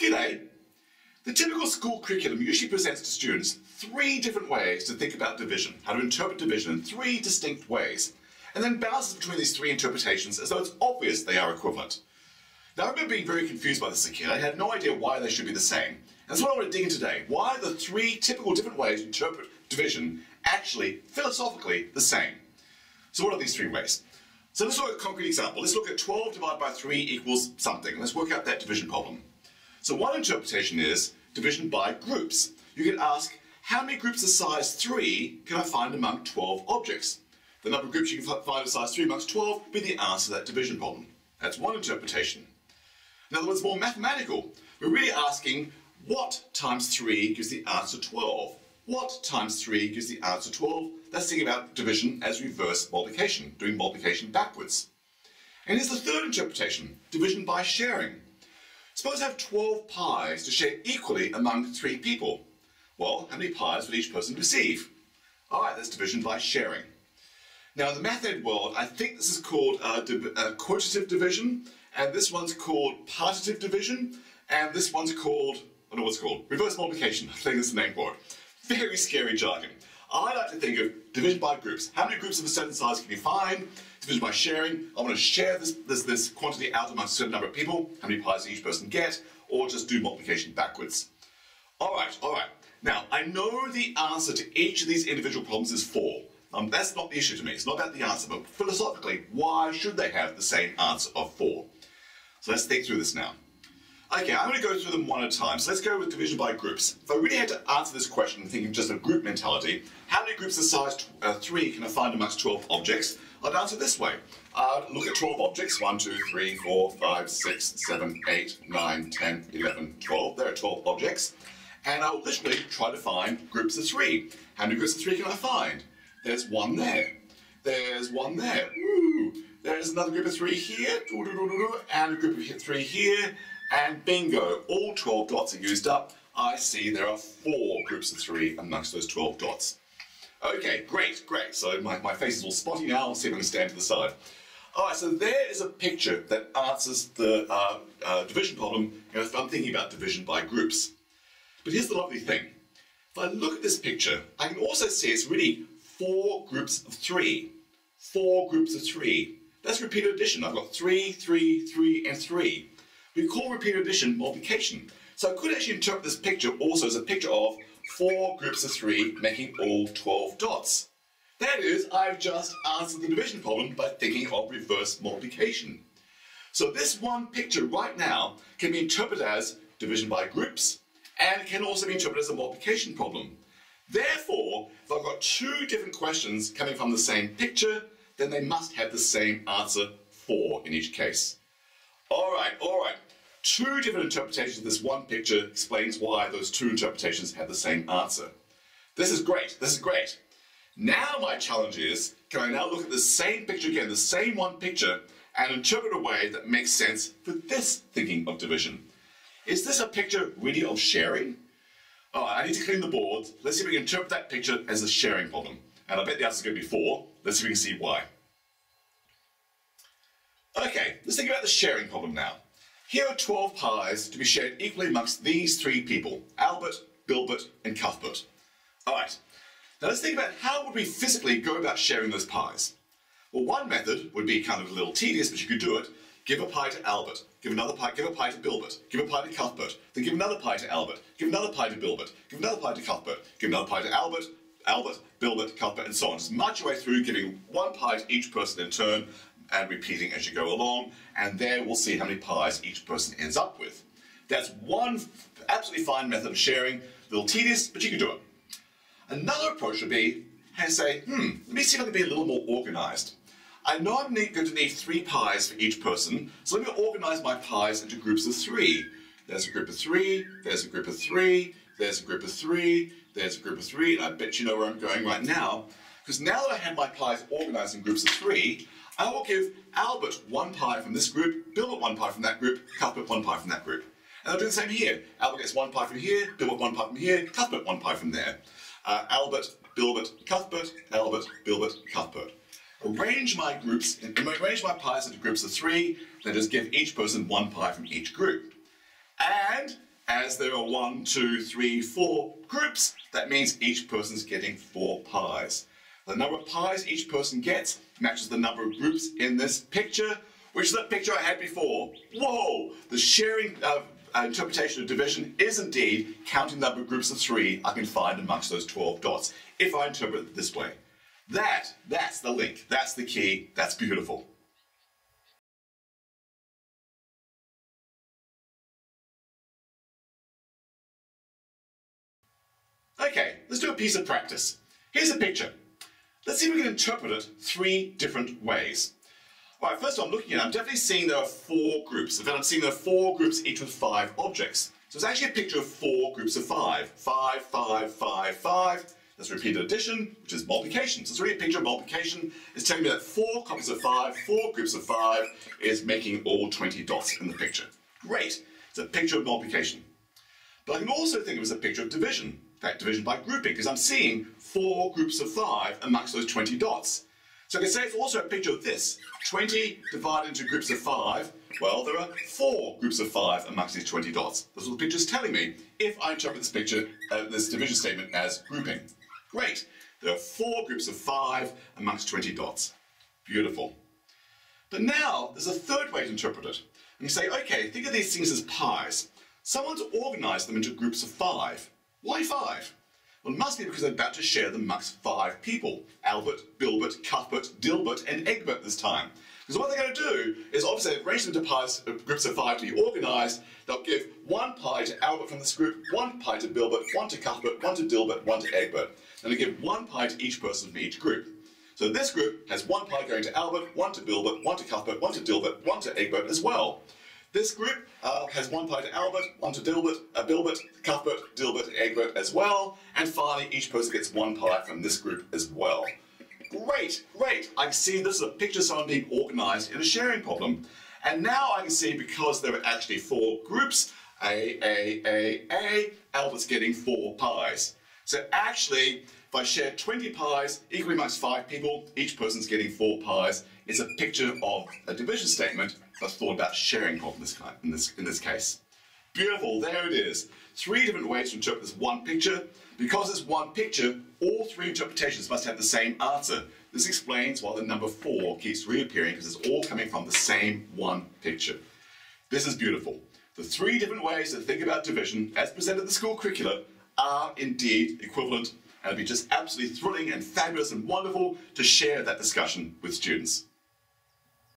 G'day. The typical school curriculum usually presents to students three different ways to think about division, how to interpret division in three distinct ways, and then balances between these three interpretations as though it's obvious they are equivalent. Now, I remember being very confused by this as a kid. I had no idea why they should be the same. And that's what I want to dig in today. Why are the three typical different ways to interpret division actually, philosophically, the same? So what are these three ways? So let's look at a concrete example. Let's look at 12 divided by 3 equals something. Let's work out that division problem. So one interpretation is division by groups. You can ask, how many groups of size 3 can I find among 12 objects? The number of groups you can find of size 3 amongst 12 would be the answer to that division problem. That's one interpretation. In other words, more mathematical. We're really asking, what times 3 gives the answer 12? What times 3 gives the answer 12? That's thinking about division as reverse multiplication, doing multiplication backwards. And here's the third interpretation, division by sharing. Suppose I have 12 pies to share equally among three people. Well, how many pies would each person receive? All right, that's division by sharing. Now, in the math ed world, I think this is called uh, div quotative division, and this one's called partitive division, and this one's called, I don't know what's called, reverse multiplication, I think that's the name for it. Very scary jargon. I like to think of division by groups. How many groups of a certain size can you find? Division by sharing. I want to share this, this, this quantity out among a certain number of people. How many pies does each person get? Or just do multiplication backwards. All right, all right. Now, I know the answer to each of these individual problems is 4. Um, that's not the issue to me. It's not about the answer, but philosophically, why should they have the same answer of 4? So let's think through this now. Okay, I'm going to go through them one at a time. So let's go with division by groups. If I really had to answer this question thinking just of group mentality, how many groups of size uh, 3 can I find amongst 12 objects? I'd answer this way. I'd look at 12 objects, 1, 2, 3, 4, 5, 6, 7, 8, 9, 10, 11, 12. There are 12 objects. And I'll literally try to find groups of 3. How many groups of 3 can I find? There's one there. There's one there. Woo! There's another group of 3 here. And a group of 3 here and bingo, all 12 dots are used up. I see there are four groups of three amongst those 12 dots. Okay, great, great. So my, my face is all spotty now. I'll see if I can stand to the side. All right, so there is a picture that answers the uh, uh, division problem if I'm thinking about division by groups. But here's the lovely thing. If I look at this picture, I can also see it's really four groups of three. Four groups of three. That's repeated addition. I've got three, three, three, and three. We call repeated addition multiplication. So I could actually interpret this picture also as a picture of four groups of three making all 12 dots. That is, I've just answered the division problem by thinking of reverse multiplication. So this one picture right now can be interpreted as division by groups and it can also be interpreted as a multiplication problem. Therefore, if I've got two different questions coming from the same picture, then they must have the same answer 4 in each case. All right, all right. Two different interpretations of this one picture explains why those two interpretations have the same answer. This is great, this is great. Now my challenge is, can I now look at the same picture again, the same one picture, and interpret a way that makes sense for this thinking of division? Is this a picture really of sharing? Oh, I need to clean the board. Let's see if we can interpret that picture as a sharing problem. And I bet the answer is going to be 4. Let's see if we can see why. Okay, let's think about the sharing problem now. Here are 12 pies to be shared equally amongst these three people, Albert, Bilbert, and Cuthbert. All right, now let's think about how would we physically go about sharing those pies. Well, one method would be kind of a little tedious, but you could do it. Give a pie to Albert, give another pie, give a pie to Bilbert, give a pie to Cuthbert, then give another pie to Albert, give another pie to Bilbert, give another pie to Cuthbert, give another pie to Albert, Albert, Bilbert, Cuthbert, and so on. Just march your way through, giving one pie to each person in turn, and repeating as you go along, and there we'll see how many pies each person ends up with. That's one absolutely fine method of sharing, a little tedious, but you can do it. Another approach would be, and say, hmm, let me see if I can be a little more organized. I know I'm going to need three pies for each person, so let me organize my pies into groups of three. There's a group of three, there's a group of three, there's a group of three, there's a group of three, and I bet you know where I'm going right now. Because now that I have my pies organized in groups of three, I will give Albert one pie from this group, Bilbert one pie from that group, Cuthbert one pie from that group. And I'll do the same here. Albert gets one pie from here, Bilbert one pie from here, Cuthbert one pie from there. Uh, Albert, Bilbert, Cuthbert, Albert, Bilbert, Cuthbert. Arrange my groups, arrange my pies into groups of three, then just give each person one pie from each group. And as there are one, two, three, four groups, that means each person's getting four pies. The number of pies each person gets matches the number of groups in this picture, which is the picture I had before. Whoa! The sharing uh, interpretation of division is indeed counting the number of groups of three I can find amongst those 12 dots, if I interpret it this way. That, that's the link, that's the key, that's beautiful. Okay, let's do a piece of practice. Here's a picture. Let's see if we can interpret it three different ways. All right, first I'm looking at, I'm definitely seeing there are four groups. In fact, I'm seeing there are four groups, each with five objects. So it's actually a picture of four groups of five. Five, five, five, five. That's repeated addition, which is multiplication. So it's really a picture of multiplication. It's telling me that four copies of five, four groups of five, is making all 20 dots in the picture. Great. It's a picture of multiplication. But I can also think it as a picture of division In fact division by grouping, because I'm seeing four groups of five amongst those 20 dots. So I can say it's also a picture of this. 20 divided into groups of five, well, there are four groups of five amongst these 20 dots. That's what the picture is telling me if I interpret this picture, uh, this division statement as grouping. Great. There are four groups of five amongst 20 dots. Beautiful. But now, there's a third way to interpret it. And you say, okay, think of these things as pies. Someone's organized them into groups of five. Why five? Well, it must be because they're about to share the amongst five people. Albert, Bilbert, Cuthbert, Dilbert, and Egbert this time. Because what they're going to do is obviously arrange them into pies, groups of five to be organised. They'll give one pie to Albert from this group, one pie to Bilbert, one to Cuthbert, one to Dilbert, one to Egbert. And they give one pie to each person from each group. So this group has one pie going to Albert, one to Bilbert, one to Cuthbert, one to Dilbert, one to Egbert as well. This group uh, has one pie to Albert, one to Dilbert, uh, Bilbert, Cuthbert, Dilbert, Egbert as well, and finally each person gets one pie from this group as well. Great, great. I can see this is a picture someone being organised in a sharing problem. And now I can see because there are actually four groups, A, A, A, A, Albert's getting four pies. So actually, if I share 20 pies equally amongst five people, each person's getting four pies. It's a picture of a division statement that's thought about sharing problem this kind, in, this, in this case. Beautiful, there it is. Three different ways to interpret this one picture. Because it's one picture, all three interpretations must have the same answer. This explains why the number four keeps reappearing because it's all coming from the same one picture. This is beautiful. The three different ways to think about division, as presented in the school curricula, are indeed equivalent and it'd be just absolutely thrilling and fabulous and wonderful to share that discussion with students.